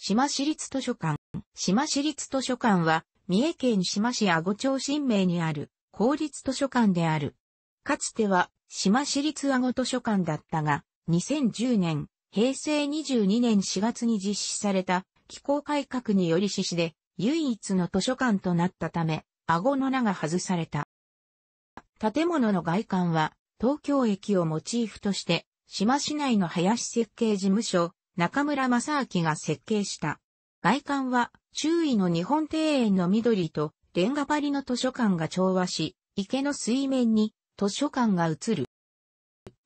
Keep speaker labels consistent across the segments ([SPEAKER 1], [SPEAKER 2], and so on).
[SPEAKER 1] 島市立図書館。島市立図書館は、三重県島市阿五町新名にある公立図書館である。かつては、島市立阿五図書館だったが、2010年、平成22年4月に実施された機構改革により市市で唯一の図書館となったため、顎の名が外された。建物の外観は東京駅をモチーフとして、島市内の林設計事務所、中村正明が設計した。外観は周囲の日本庭園の緑とレンガ張りの図書館が調和し、池の水面に図書館が映る。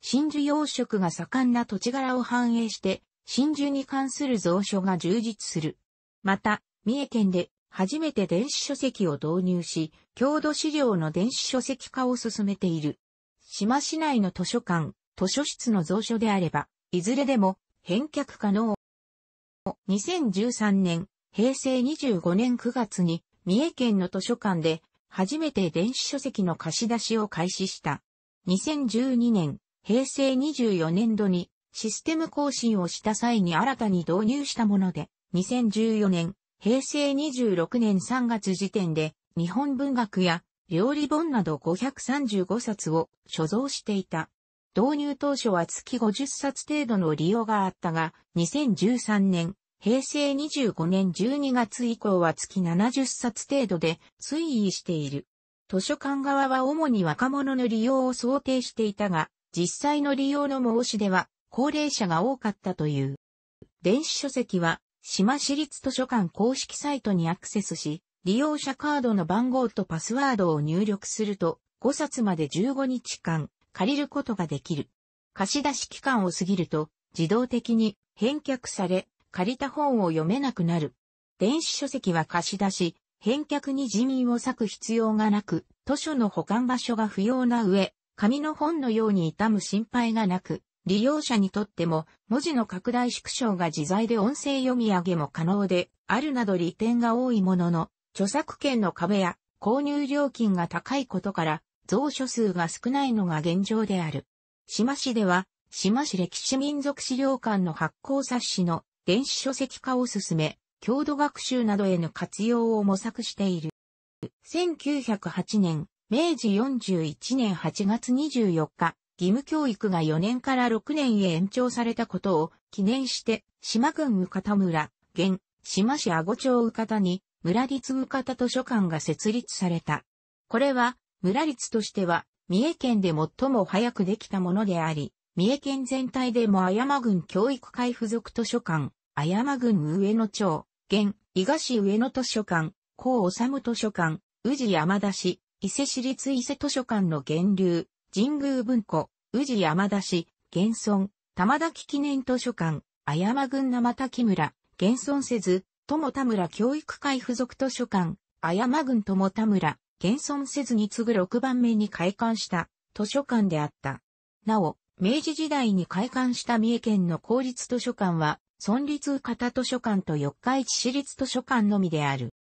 [SPEAKER 1] 真珠養殖が盛んな土地柄を反映して、真珠に関する蔵書が充実する。また、三重県で初めて電子書籍を導入し、郷土資料の電子書籍化を進めている。島市内の図書館、図書室の蔵書であれば、いずれでも返却可能。2013年、平成25年9月に、三重県の図書館で、初めて電子書籍の貸し出しを開始した。2012年、平成24年度にシステム更新をした際に新たに導入したもので、2014年、平成26年3月時点で日本文学や料理本など535冊を所蔵していた。導入当初は月50冊程度の利用があったが、2013年、平成25年12月以降は月70冊程度で推移している。図書館側は主に若者の利用を想定していたが、実際の利用の申し出は高齢者が多かったという。電子書籍は島市立図書館公式サイトにアクセスし、利用者カードの番号とパスワードを入力すると5冊まで15日間借りることができる。貸し出し期間を過ぎると自動的に返却され借りた本を読めなくなる。電子書籍は貸し出し、返却に人民を割く必要がなく、図書の保管場所が不要な上、紙の本のように傷む心配がなく、利用者にとっても文字の拡大縮小が自在で音声読み上げも可能であるなど利点が多いものの、著作権の壁や購入料金が高いことから蔵書数が少ないのが現状である。島市では、島市歴史民族資料館の発行冊子の電子書籍化を進め、郷土学習などへの活用を模索している。1908年、明治41年8月24日、義務教育が4年から6年へ延長されたことを記念して、島郡宇方村、現、島市阿五町宇方に、村立宇方図書館が設立された。これは、村立としては、三重県で最も早くできたものであり、三重県全体でも阿山郡教育会附属図書館、阿山郡上野町、現、伊賀市上野図書館、高治図書館、宇治山田市、伊勢市立伊勢図書館の源流、神宮文庫、宇治山田市、現存、玉滝記念図書館、あ山郡生滝村、現存せず、友田村教育会附属図書館、あ山郡友田村、現存せずに次ぐ6番目に開館した図書館であった。なお、明治時代に開館した三重県の公立図書館は、村立方図書館と四日市市立図書館のみである。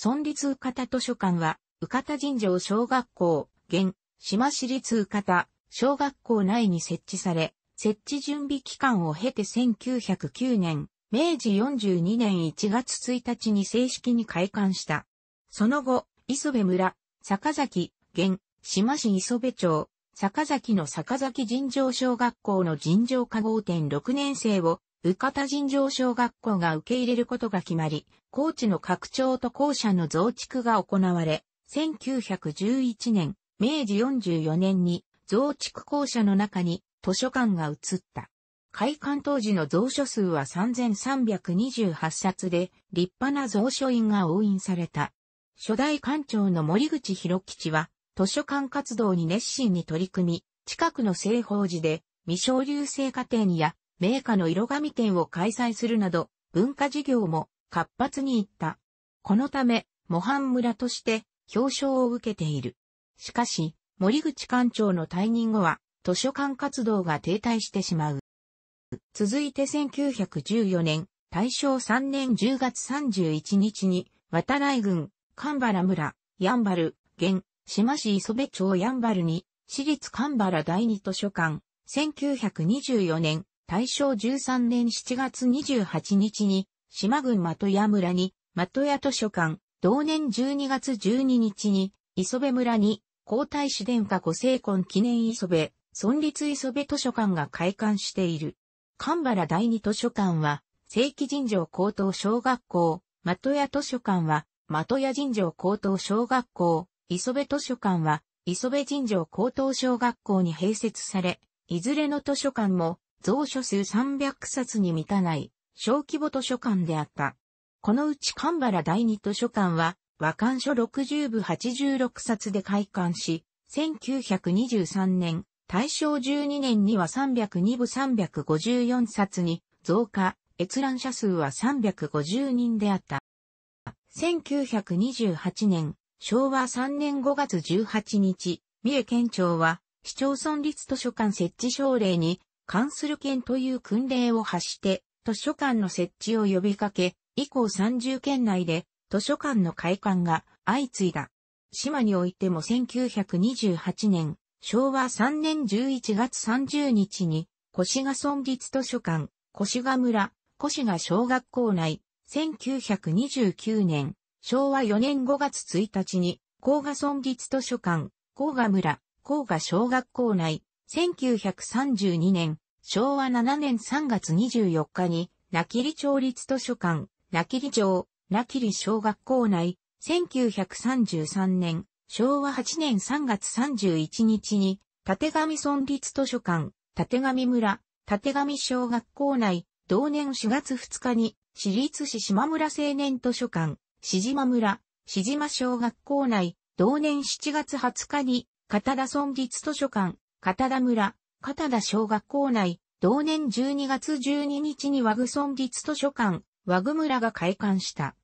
[SPEAKER 1] 村立方図書館は、宇方神城小学校、現、島市立宇方、小学校内に設置され、設置準備期間を経て1909年、明治42年1月1日に正式に開館した。その後、磯部村、坂崎、現、島市磯部町、坂崎の坂崎尋常小学校の尋常化合点6年生を、宇方尋常小学校が受け入れることが決まり、高知の拡張と校舎の増築が行われ、1911年、明治44年に増築校舎の中に図書館が移った。開館当時の蔵書数は3328冊で、立派な蔵書院が押印された。初代館長の森口博吉は、図書館活動に熱心に取り組み、近くの西方寺で、未昇流生花展や、名家の色紙展を開催するなど、文化事業も活発に行った。このため、模範村として表彰を受けている。しかし、森口館長の退任後は、図書館活動が停滞してしまう。続いて1914年、大正3年10月31日に、渡来郡、神原村、やんばる、現、島市磯部町やんばるに、私立神原第二図書館、1924年、大正13年7月28日に、島郡的屋村に、的屋図書館、同年12月12日に、磯部村に、皇太子殿下ご成婚記念磯部、村立磯部図書館が開館している。神原第二図書館は、正規尋常高等小学校、的屋図書館は、的屋尋常高等小学校、磯部図書館は、磯部尋常高等小学校に併設され、いずれの図書館も、蔵書数300冊に満たない、小規模図書館であった。このうち神原第二図書館は、和漢書60部86冊で開館し、1923年、大正12年には302部354冊に増加、閲覧者数は350人であった。1928年、昭和3年5月18日、三重県庁は、市町村立図書館設置省令に、関する県という訓令を発して、図書館の設置を呼びかけ、以降30県内で図書館の開館が相次いだ。島においても1928年、昭和3年11月30日に、越賀村立図書館、越賀村、越賀小学校内、1929年、昭和4年5月1日に、甲賀村立図書館、甲賀村、甲賀小学校内、1932年、昭和7年3月24日に、なきり町立図書館、なきり町、なきり小学校内、1933年、昭和8年3月31日に、立上村立図書館、立上村、立上小学校内、同年4月2日に、私立市島村青年図書館、市島村、市島小学校内、同年7月20日に、片田村立図書館、片田村、片田小学校内、同年12月12日に和具村立図書館、和具村が開館した。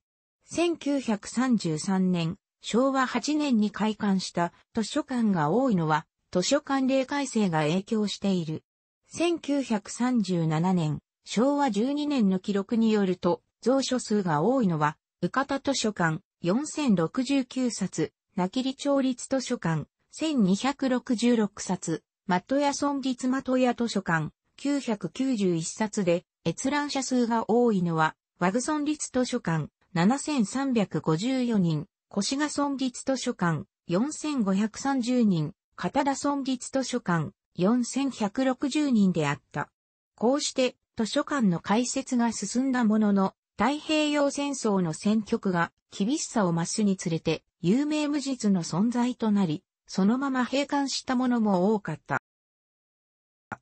[SPEAKER 1] 1933年、昭和8年に開館した図書館が多いのは、図書館例改正が影響している。1937年、昭和12年の記録によると、蔵書数が多いのは、宇方図書館4069冊、なきり町立図書館1266冊、的屋村立的屋図書館991冊で、閲覧者数が多いのは、和具村立図書館7354人、越賀村立図書館4530人、片田村立図書館4160人であった。こうして図書館の開設が進んだものの、太平洋戦争の戦局が厳しさを増すにつれて有名無実の存在となり、そのまま閉館したものも多かった。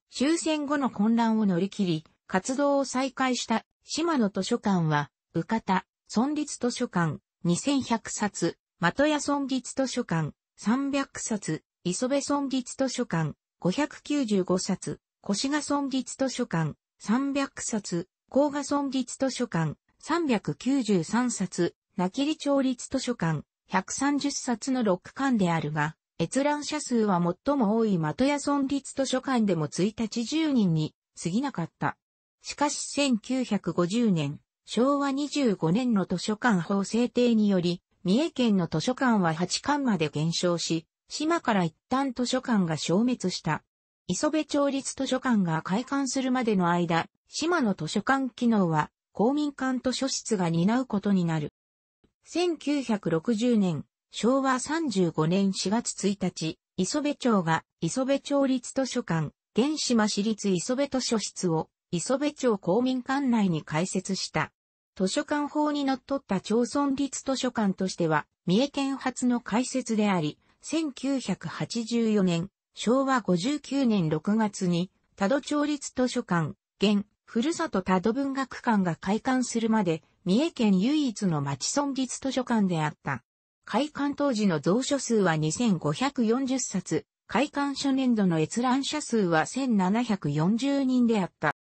[SPEAKER 1] 終戦後の混乱を乗り切り、活動を再開した島の図書館は、宇方、村立図書館2100冊、的屋村立図書館300冊、磯部村立図書館595冊、越賀村立図書館300冊、甲賀村立図書館393冊、なきり町立図書館130冊の6巻であるが、閲覧者数は最も多い的屋村立図書館でも1日10人に過ぎなかった。しかし1950年、昭和25年の図書館法制定により、三重県の図書館は8巻まで減少し、島から一旦図書館が消滅した。磯部町立図書館が開館するまでの間、島の図書館機能は公民館図書室が担うことになる。1960年、昭和35年4月1日、磯部町が磯部町立図書館、現島市立磯部図書室を磯部町公民館内に開設した。図書館法にのっとった町村立図書館としては、三重県初の開設であり、1984年、昭和59年6月に、多度町立図書館、現、ふるさと多度文学館が開館するまで、三重県唯一の町村立図書館であった。開館当時の蔵書数は2540冊、開館初年度の閲覧者数は1740人であった。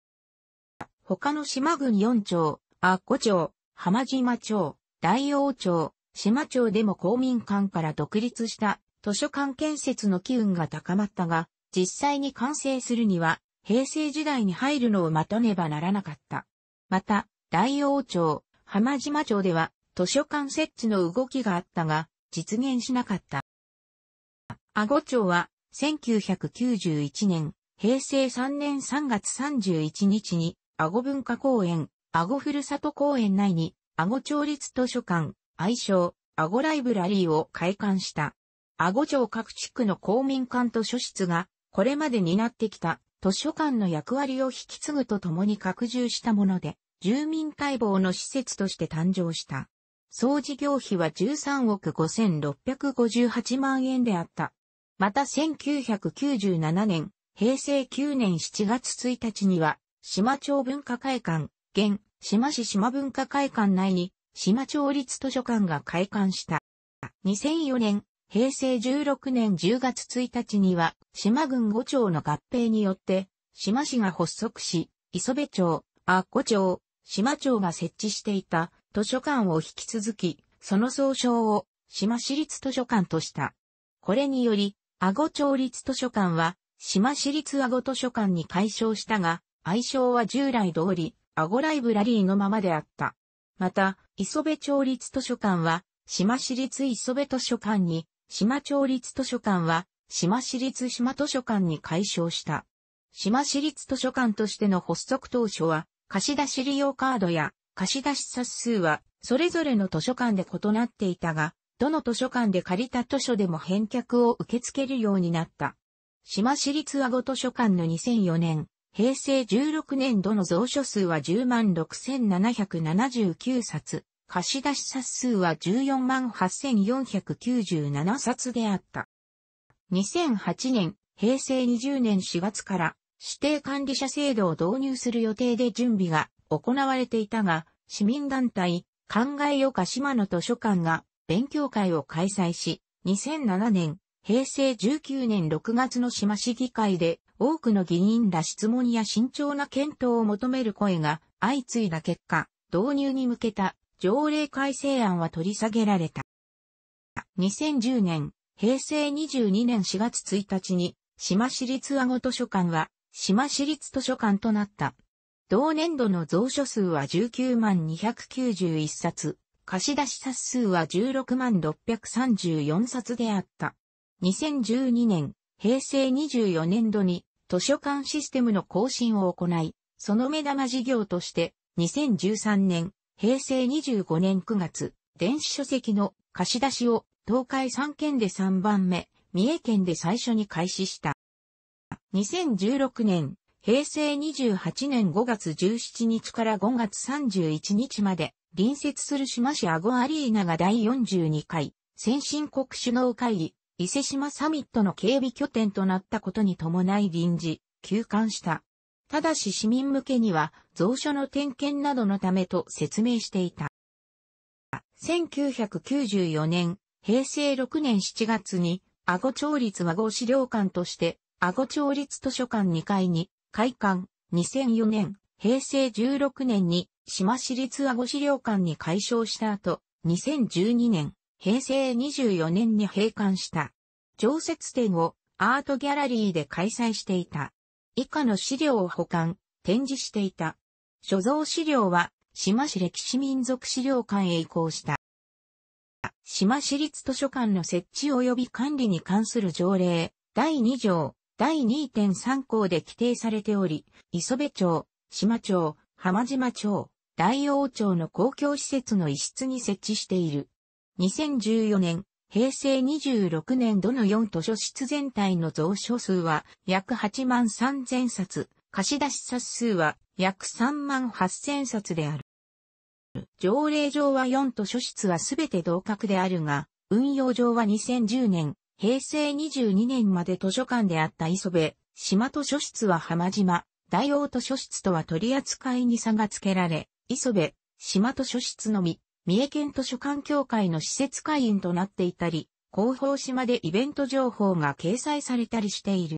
[SPEAKER 1] 他の島郡4町、阿古町、浜島町、大王町、島町でも公民館から独立した図書館建設の機運が高まったが、実際に完成するには、平成時代に入るのを待たねばならなかった。また、大王町、浜島町では、図書館設置の動きがあったが、実現しなかった。阿護町は、1991年、平成3年3月31日に、阿護文化公園、阿護ふるさと公園内に、阿護町立図書館、愛称、阿護ライブラリーを開館した。阿護町各地区の公民館図書室が、これまで担ってきた図書館の役割を引き継ぐとともに拡充したもので、住民待望の施設として誕生した。総事業費は13億5658万円であった。また1997年、平成9年7月1日には、島町文化会館、現、島市島文化会館内に、島町立図書館が開館した。2004年、平成16年10月1日には、島郡5町の合併によって、島市が発足し、磯部町、阿古町、島町が設置していた図書館を引き続き、その総称を島市立図書館とした。これにより、阿古町立図書館は、島市立阿古図書館に改称したが、愛称は従来通り、阿古ライブラリーのままであった。また、磯部町立図書館は、島市立磯部図書館に、島町立図書館は、島市立島図書館に改称した。島市立図書館としての発足当初は、貸出利用カードや貸出冊数は、それぞれの図書館で異なっていたが、どの図書館で借りた図書でも返却を受け付けるようになった。島市立和語図書館の2004年、平成16年度の蔵書数は10万6779冊、貸し出し冊数は148,497冊であった。2008年、平成20年4月から指定管理者制度を導入する予定で準備が行われていたが、市民団体、考えよか島の図書館が勉強会を開催し、2007年、平成19年6月の島市議会で多くの議員ら質問や慎重な検討を求める声が相次いだ結果、導入に向けた条例改正案は取り下げられた。2010年、平成22年4月1日に、島市立和語図書館は、島市立図書館となった。同年度の蔵書数は19万291冊、貸出冊数は16万634冊であった。2012年、平成24年度に図書館システムの更新を行い、その目玉事業として、2013年、平成25年9月、電子書籍の貸し出しを東海3県で3番目、三重県で最初に開始した。2016年、平成28年5月17日から5月31日まで、隣接する島市アゴアリーナが第42回先進国首脳会議伊勢島サミットの警備拠点となったことに伴い臨時休館した。ただし市民向けには蔵書の点検などのためと説明していた。1994年、平成6年7月に、阿護町立和合資料館として、阿護町立図書館2階に開館、2004年、平成16年に島市立和語資料館に改称した後、2012年、平成24年に閉館した。常設展をアートギャラリーで開催していた。以下の資料を保管、展示していた。所蔵資料は、島市歴史民族資料館へ移行した。島市立図書館の設置及び管理に関する条例、第2条、第2.3項で規定されており、磯部町、島町、浜島町、大王町の公共施設の一室に設置している。2014年、平成26年度の4図書室全体の蔵書数は約8万3000冊、貸出冊数は約3万8000冊である。条例上は4図書室はすべて同格であるが、運用上は2010年、平成22年まで図書館であった磯部、島図書室は浜島、大王図書室とは取り扱いに差がつけられ、磯部、島図書室のみ、三重県図書館協会の施設会員となっていたり、広報島でイベント情報が掲載されたりしている。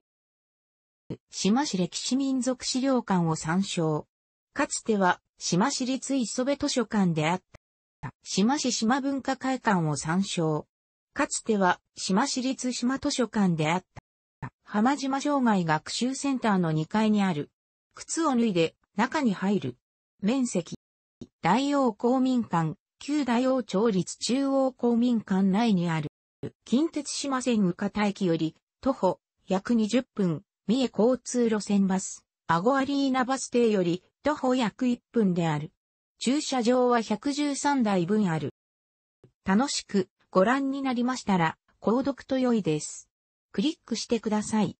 [SPEAKER 1] 島市歴史民族資料館を参照。かつては、島市立磯部図書館であった。島市島文化会館を参照。かつては、島市立島図書館であった。浜島障害学習センターの2階にある。靴を脱いで、中に入る。面積。大王公民館、旧大王町立中央公民館内にある。近鉄島線宇方駅より、徒歩、約20分、三重交通路線バス、アゴアリーナバス停より、徒歩約1分である。駐車場は113台分ある。楽しくご覧になりましたら、購読と良いです。クリックしてください。